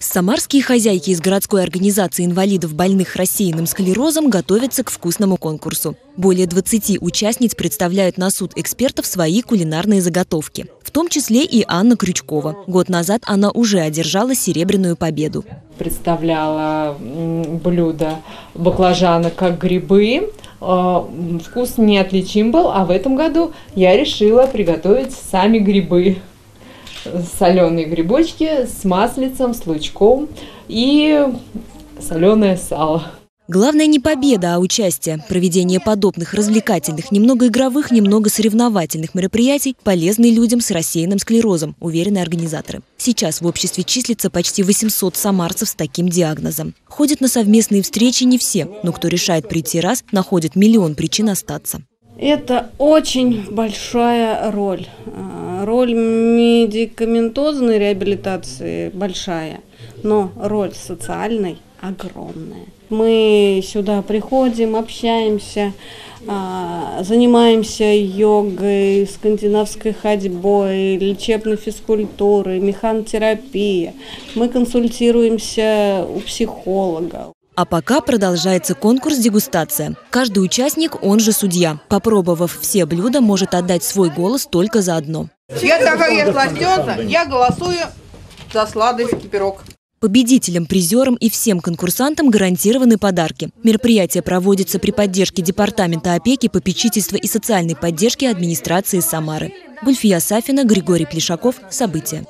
Самарские хозяйки из городской организации инвалидов, больных рассеянным склерозом, готовятся к вкусному конкурсу. Более 20 участниц представляют на суд экспертов свои кулинарные заготовки. В том числе и Анна Крючкова. Год назад она уже одержала серебряную победу. Представляла блюдо баклажаны как грибы. А, вкус неотличим был, а в этом году я решила приготовить сами грибы соленые грибочки с маслицем, с лучком и соленое сало. Главное не победа, а участие. Проведение подобных развлекательных, немного игровых, немного соревновательных мероприятий полезны людям с рассеянным склерозом, уверены организаторы. Сейчас в обществе числится почти 800 самарцев с таким диагнозом. Ходят на совместные встречи не все, но кто решает прийти раз, находит миллион причин остаться. Это очень большая роль. Роль медикаментозной реабилитации большая, но роль социальной огромная. Мы сюда приходим, общаемся, а, занимаемся йогой, скандинавской ходьбой, лечебной физкультурой, механотерапией. Мы консультируемся у психолога. А пока продолжается конкурс-дегустация. Каждый участник, он же судья, попробовав все блюда, может отдать свой голос только за одно. Я такая я я голосую за сладость пирог. Победителям, призерам и всем конкурсантам гарантированы подарки. Мероприятие проводится при поддержке Департамента опеки, попечительства и социальной поддержки администрации Самары. Гульфия Сафина, Григорий Плешаков. События.